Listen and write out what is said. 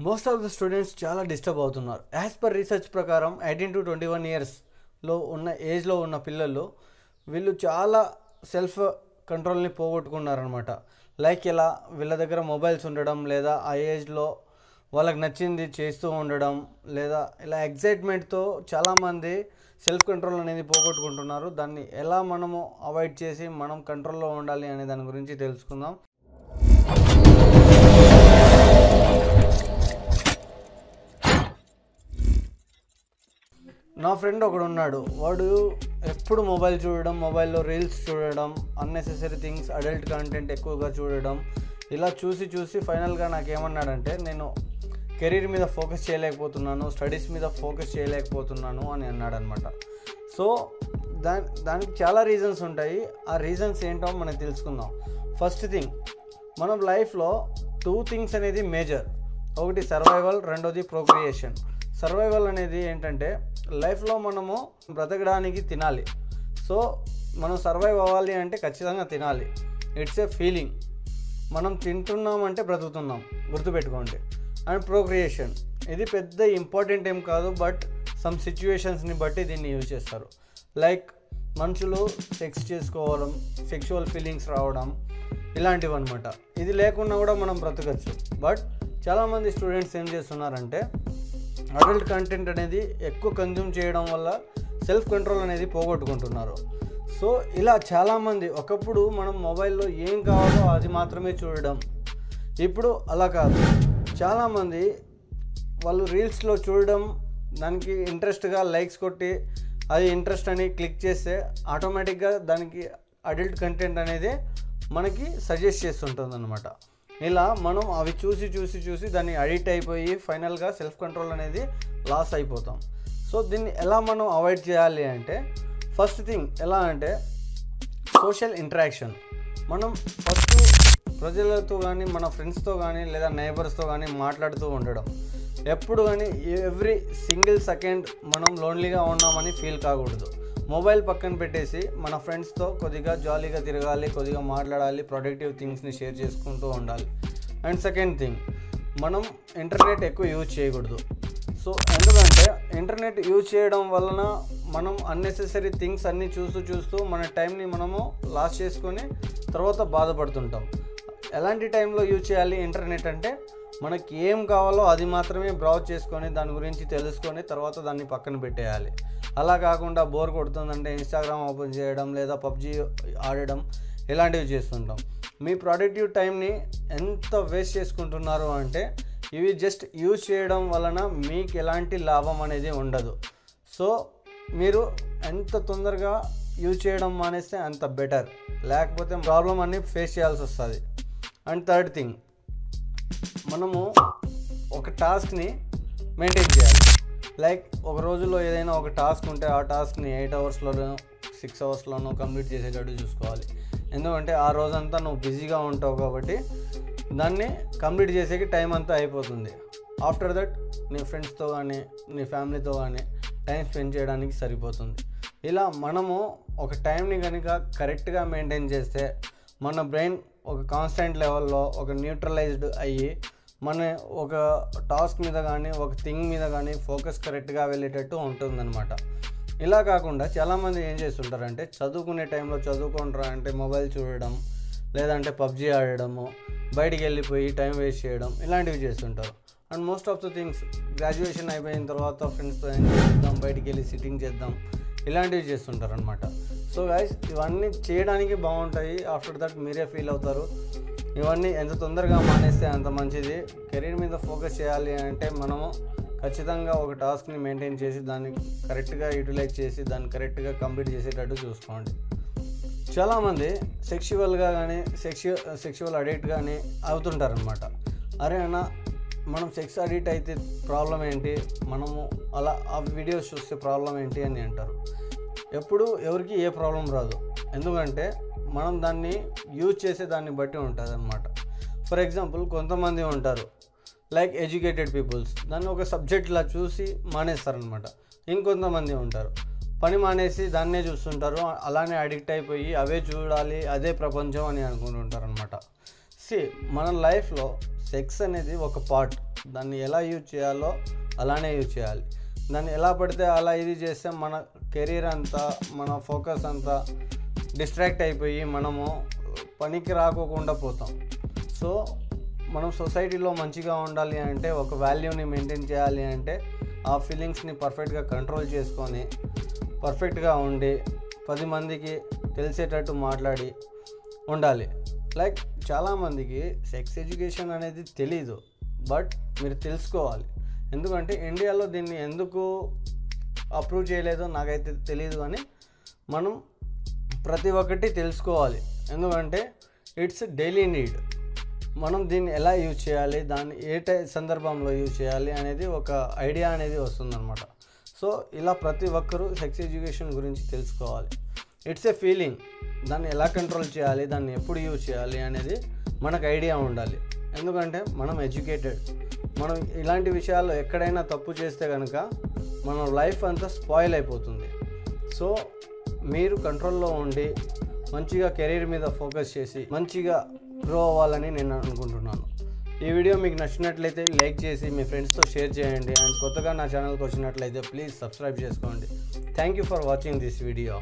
Most of the students చాలా disturb అవుతున్నారు. As per research ప్రకారం ఎయిటీన్ టు ట్వంటీ వన్ ఇయర్స్లో ఉన్న ఏజ్లో ఉన్న పిల్లలు వీళ్ళు చాలా సెల్ఫ్ కంట్రోల్ని పోగొట్టుకున్నారనమాట లైక్ ఇలా వీళ్ళ దగ్గర మొబైల్స్ ఉండడం లేదా ఆ ఏజ్లో వాళ్ళకి నచ్చింది చేస్తూ ఉండడం లేదా ఇలా ఎగ్జైట్మెంట్తో చాలామంది సెల్ఫ్ కంట్రోల్ అనేది పోగొట్టుకుంటున్నారు. దాన్ని ఎలా మనము అవాయిడ్ చేసి మనం కంట్రోల్లో ఉండాలి అనే దాని గురించి తెలుసుకుందాం. నా ఫ్రెండ్ ఒకడు ఉన్నాడు. వాడు ఎప్పుడు మొబైల్ చూడడం మొబైల్లో రీల్స్ చూడడం అన్నెసెసరీ థింగ్స్ అడల్ట్ కంటెంట్ ఎక్కువగా చూడడం ఇలా చూసి చూసి ఫైనల్గా నాకు ఏమన్నాడంటే నేను కెరీర్ మీద ఫోకస్ చేయలేకపోతున్నాను స్టడీస్ మీద ఫోకస్ చేయలేకపోతున్నాను అని అన్నాడు అనమాట సో దా దానికి చాలా రీజన్స్ ఉంటాయి. ఆ రీజన్స్ ఏంటో మనం తెలుసుకుందాం. ఫస్ట్ థింగ్ మనం లైఫ్లో టూ థింగ్స్ అనేది మేజర్ ఒకటి సర్వైవల్ రెండోది ప్రోక్రియేషన్ సర్వైవల్ అనేది ఏంటంటే లైఫ్లో మనము బ్రతకడానికి తినాలి. సో మనం సర్వైవ్ అవ్వాలి అంటే ఖచ్చితంగా తినాలి. It's a feeling. మనం తింటున్నామంటే బ్రతుకుతున్నాం. గుర్తుపెట్టుకోండి. And procreation. ఇది పెద్ద ఇంపార్టెంట్ ఏం కాదు బట్ సమ్ సిచ్యువేషన్స్ని బట్టి దీన్ని యూజ్ చేస్తారు. లైక్ మనుషులు సెక్స్ చేసుకోవడం సెక్షువల్ ఫీలింగ్స్ రావడం ఇలాంటివి అనమాట ఇది లేకుండా కూడా మనం బ్రతకచ్చు. బట్ చాలామంది స్టూడెంట్స్ ఏం చేస్తున్నారంటే అడల్ట్ కంటెంట్ అనేది ఎక్కువ కన్జ్యూమ్ చేయడం వల్ల సెల్ఫ్ కంట్రోల్ అనేది పోగొట్టుకుంటున్నారు. సో ఇలా చాలామంది ఒకప్పుడు మనం మొబైల్లో ఏం కావాలో అది మాత్రమే చూడడం. ఇప్పుడు అలా కాదు. చాలామంది వాళ్ళు రీల్స్లో చూడడం దానికి ఇంట్రెస్ట్గా లైక్స్ కొట్టి అది ఇంట్రెస్ట్ అని క్లిక్ చేస్తే ఆటోమేటిక్గా దానికి అడల్ట్ కంటెంట్ అనేది మనకి సజెస్ట్ చేస్తుంటుంది అనమాట ఇలా మనం అవి చూసి చూసి చూసి దాన్ని అడిక్ట్ అయిపోయి ఫైనల్గా సెల్ఫ్ కంట్రోల్ అనేది లాస్ అయిపోతాం. సో దీన్ని ఎలా మనం అవాయిడ్ చేయాలి అంటే ఫస్ట్ థింగ్ ఎలా అంటే సోషల్ ఇంటరాక్షన్. మనం ఫస్ట్ ప్రజలతో కానీ మన ఫ్రెండ్స్తో కానీ లేదా నైబర్స్తో కానీ మాట్లాడుతూ ఉండడం. ఎప్పుడు కానీ ఎవ్రీ సింగిల్ సెకండ్ మనం లోన్లీగా ఉన్నామని ఫీల్ కాకూడదు. మొబైల్ పక్కన పెట్టేసి మన ఫ్రెండ్స్తో కొద్దిగా జాలీగా తిరగాలి కొద్దిగా మాట్లాడాలి ప్రొడక్టివ్ థింగ్స్ని షేర్ చేసుకుంటూ ఉండాలి. అండ్ సెకండ్ థింగ్ మనం ఇంటర్నెట్ ఎక్కువ యూజ్ చేయకూడదు. సో ఎందుకంటే ఇంటర్నెట్ యూజ్ చేయడం వలన మనం అన్నెసెసరీ థింగ్స్ అన్నీ చూస్తూ చూస్తూ మన టైంని మనము లాస్ చేసుకొని తర్వాత బాధపడుతుంటాం. ఎలాంటి టైంలో యూజ్ చేయాలి ఇంటర్నెట్ అంటే మనకి ఏం కావాలో అది మాత్రమే బ్రౌజ్ చేసుకొని దాని గురించి తెలుసుకొని తర్వాత దాన్ని పక్కన పెట్టేయాలి. అలా కాకుండా బోర్ కొడుతుందంటే ఇన్స్టాగ్రామ్ ఓపెన్ చేయడం లేదా పబ్జి ఆడడం ఇలాంటివి చేస్తుంటాం. మీ ప్రొడక్టివ్ టైంని ఎంత వేస్ట్ చేసుకుంటున్నారు అంటే ఇవి జస్ట్ యూజ్ చేయడం వలన మీకు ఎలాంటి లాభం అనేది ఉండదు. సో మీరు ఎంత తొందరగా యూజ్ చేయడం మానేస్తే అంత బెటర్. లేకపోతే ప్రాబ్లం అన్ని ఫేస్ చేయాల్సి వస్తుంది. అండ్ థర్డ్ థింగ్ మనము ఒక టాస్క్ని మెయింటైన్ చేయాలి. లైక్ ఒక రోజులో ఏదైనా ఒక టాస్క్ ఉంటే ఆ టాస్క్ని ఎయిట్ అవర్స్లోనో సిక్స్ అవర్స్లోనో కంప్లీట్ చేసేటట్టు చూసుకోవాలి. ఎందుకంటే ఆ రోజంతా నువ్వు బిజీగా ఉంటావు కాబట్టి దాన్ని కంప్లీట్ చేసేకి టైం అంతా అయిపోతుంది. ఆఫ్టర్ దట్ నీ ఫ్రెండ్స్తో కానీ నీ ఫ్యామిలీతో కానీ టైం స్పెండ్ చేయడానికి సరిపోతుంది. ఇలా మనము ఒక టైంని కనుక కరెక్ట్గా మెయింటైన్ చేస్తే మన బ్రెయిన్ ఒక కాన్స్టెంట్ లెవెల్లో ఒక న్యూట్రలైజ్డ్ అయ్యి మన ఒక టాస్క్ మీద కానీ ఒక థింగ్ మీద కానీ ఫోకస్ కరెక్ట్గా వెళ్ళేటట్టు ఉంటుందన్నమాట. ఇలా కాకుండా చాలామంది ఏం చేస్తుంటారంటే చదువుకునే టైంలో చదువుకుంటారా అంటే మొబైల్ చూడడం లేదంటే పబ్జీ ఆడడము బయటికి వెళ్ళిపోయి టైం వేస్ట్ చేయడం ఇలాంటివి చేస్తుంటారు. And most of the things graduation అయిపోయిన తర్వాత ఫ్రెండ్స్తో ఎంజాయ్ చేద్దాం బయటికి వెళ్ళి సిట్టింగ్ చేద్దాం ఇలాంటివి చేస్తుంటారు అనమాట సో గైస్ ఇవన్నీ చేయడానికి బాగుంటాయి. ఆఫ్టర్ దట్ మీరే ఫీల్ అవుతారు. ఇవన్నీ ఎంత తొందరగా మానేస్తే అంత మంచిది. కెరీర్ మీద ఫోకస్ చేయాలి అంటే మనము ఖచ్చితంగా ఒక టాస్క్ని మెయింటైన్ చేసి దాన్ని కరెక్ట్గా యూటిలైజ్ చేసి దాన్ని కరెక్ట్గా కంప్లీట్ చేసేటట్టు చూసుకోండి. చాలామంది సెక్షువల్గా కానీ సెక్షు సెక్షువల్ అడిక్ట్ కానీ అవుతుంటారనమాట అరే అన్న మనం సెక్స్ అడిక్ట్ అయితే ప్రాబ్లం ఏంటి? మనము అలా ఆ వీడియోస్ చూస్తే ప్రాబ్లం ఏంటి అని అంటారు. ఎప్పుడు ఎవరికి ఏ ప్రాబ్లం రాదు. ఎందుకంటే మనం దాన్ని యూజ్ చేసే దాన్ని బట్టి ఉంటుంది అనమాట ఫర్ ఎగ్జాంపుల్ కొంతమంది ఉంటారు లైక్ ఎడ్యుకేటెడ్ పీపుల్స్. దాన్ని ఒక సబ్జెక్ట్లా చూసి మానేస్తారనమాట ఇంకొంతమంది ఉంటారు. పని మానేసి దాన్నే చూస్తుంటారు. అలానే అడిక్ట్ అయిపోయి అవే చూడాలి అదే ప్రపంచం అని అనుకుంటుంటారు అనమాట సి మన లైఫ్లో సెక్స్ అనేది ఒక పార్ట్. దాన్ని ఎలా యూజ్ చేయాలో అలానే యూజ్ చేయాలి. దాన్ని ఎలా పడితే అలా ఇది చేస్తే మన కెరీర్ అంతా మన ఫోకస్ అంతా డిస్ట్రాక్ట్ అయిపోయి మనము పనికి రాకోకుండా పోతాం. సో మనం సొసైటీలో మంచిగా ఉండాలి అంటే ఒక వాల్యూని మెయింటైన్ చేయాలి అంటే ఆ ఫీలింగ్స్ని పర్ఫెక్ట్గా కంట్రోల్ చేసుకొని పర్ఫెక్ట్గా ఉండి పది మందికి తెలిసేటట్టు మాట్లాడి ఉండాలి. లైక్ చాలామందికి సెక్స్ ఎడ్యుకేషన్ అనేది తెలీదు బట్ మీరు తెలుసుకోవాలి. ఎందుకంటే ఇండియాలో దీన్ని ఎందుకు అప్రూవ్ చేయలేదో నాకైతే తెలియదు కానీ మనం ప్రతి ఒక్కటి తెలుసుకోవాలి. ఎందుకంటే ఇట్స్ డైలీ నీడ్ మనం దీన్ని ఎలా యూజ్ చేయాలి? దాన్ని ఏ టై సందర్భంలో యూజ్ చేయాలి? అనేది ఒక ఐడియా అనేది వస్తుందన్నమాట. సో ఇలా ప్రతి ఒక్కరూ సెక్స్ ఎడ్యుకేషన్ గురించి తెలుసుకోవాలి. ఇట్స్ ఏ ఫీలింగ్ దాన్ని ఎలా కంట్రోల్ చేయాలి? దాన్ని ఎప్పుడు యూజ్ చేయాలి? అనేది మనకు ఐడియా ఉండాలి. ఎందుకంటే మనం ఎడ్యుకేటెడ్. మనం ఇలాంటి విషయాల్లో ఎక్కడైనా తప్పు చేస్తే కనుక మన లైఫ్ అంతా స్పాయిల్ అయిపోతుంది. సో మీరు కంట్రోల్లో ఉండి మంచిగా కెరీర్ మీద ఫోకస్ చేసి మంచిగా గ్రో అవ్వాలని నేను అనుకుంటున్నాను. ఈ వీడియో మీకు నచ్చినట్లయితే లైక్ చేసి మీ ఫ్రెండ్స్తో షేర్ చేయండి. అండ్ కొత్తగా నా ఛానల్కి వచ్చినట్లయితే ప్లీజ్ సబ్స్క్రైబ్ చేసుకోండి. Thank you for watching this video.